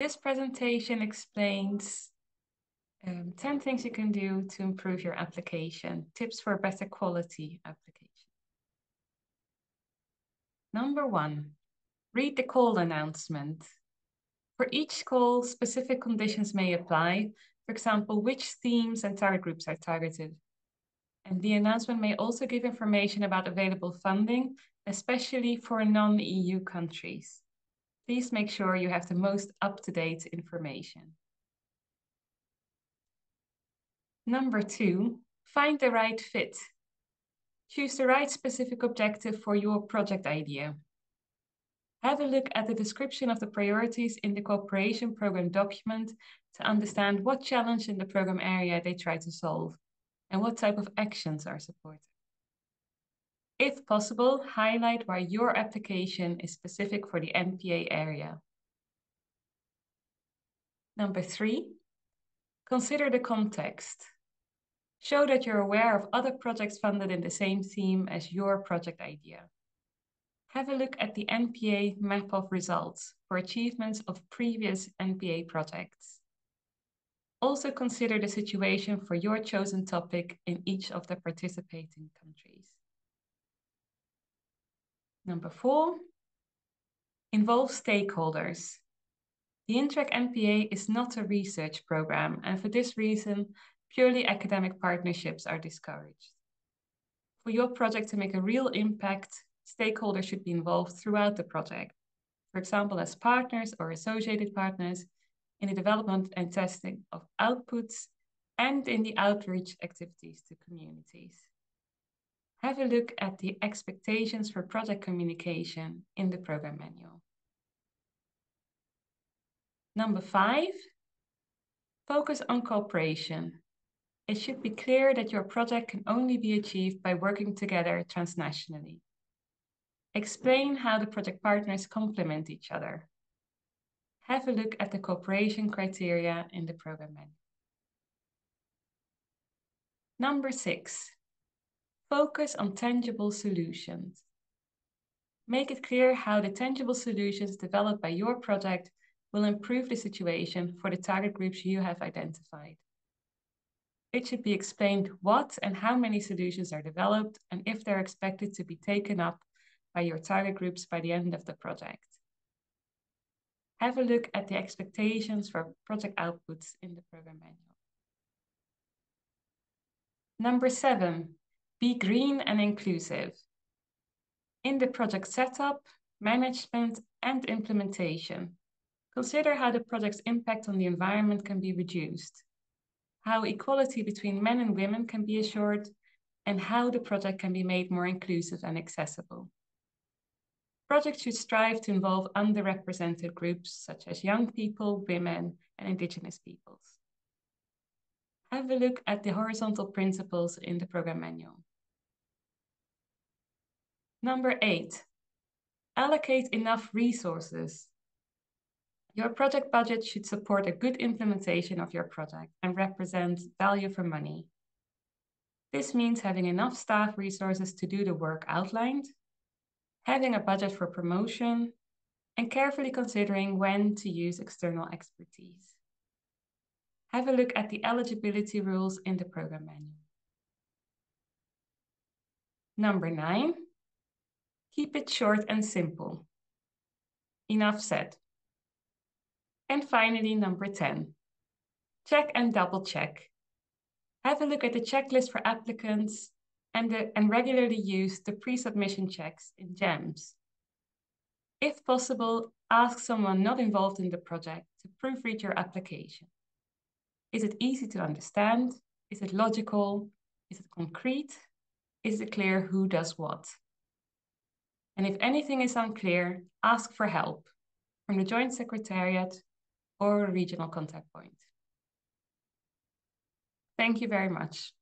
This presentation explains um, 10 things you can do to improve your application, tips for better quality application. Number one, read the call announcement. For each call, specific conditions may apply. For example, which themes and target groups are targeted. And the announcement may also give information about available funding, especially for non-EU countries please make sure you have the most up-to-date information. Number two, find the right fit. Choose the right specific objective for your project idea. Have a look at the description of the priorities in the cooperation program document to understand what challenge in the program area they try to solve and what type of actions are supported. If possible, highlight why your application is specific for the NPA area. Number three, consider the context. Show that you're aware of other projects funded in the same theme as your project idea. Have a look at the NPA map of results for achievements of previous NPA projects. Also consider the situation for your chosen topic in each of the participating countries. Number four, involve stakeholders. The Interreg NPA is not a research program, and for this reason, purely academic partnerships are discouraged. For your project to make a real impact, stakeholders should be involved throughout the project. For example, as partners or associated partners in the development and testing of outputs and in the outreach activities to communities have a look at the expectations for project communication in the program manual. Number five, focus on cooperation. It should be clear that your project can only be achieved by working together transnationally. Explain how the project partners complement each other. Have a look at the cooperation criteria in the program manual. Number six, Focus on tangible solutions. Make it clear how the tangible solutions developed by your project will improve the situation for the target groups you have identified. It should be explained what and how many solutions are developed and if they're expected to be taken up by your target groups by the end of the project. Have a look at the expectations for project outputs in the program manual. Number seven, be green and inclusive. In the project setup, management, and implementation, consider how the project's impact on the environment can be reduced, how equality between men and women can be assured, and how the project can be made more inclusive and accessible. Projects should strive to involve underrepresented groups such as young people, women, and indigenous peoples. Have a look at the horizontal principles in the program manual. Number eight, allocate enough resources. Your project budget should support a good implementation of your project and represent value for money. This means having enough staff resources to do the work outlined, having a budget for promotion, and carefully considering when to use external expertise. Have a look at the eligibility rules in the program manual. Number nine, Keep it short and simple. Enough said. And finally, number 10. Check and double check. Have a look at the checklist for applicants and, the, and regularly use the pre-submission checks in Jems. If possible, ask someone not involved in the project to proofread your application. Is it easy to understand? Is it logical? Is it concrete? Is it clear who does what? And if anything is unclear, ask for help from the Joint Secretariat or a regional contact point. Thank you very much.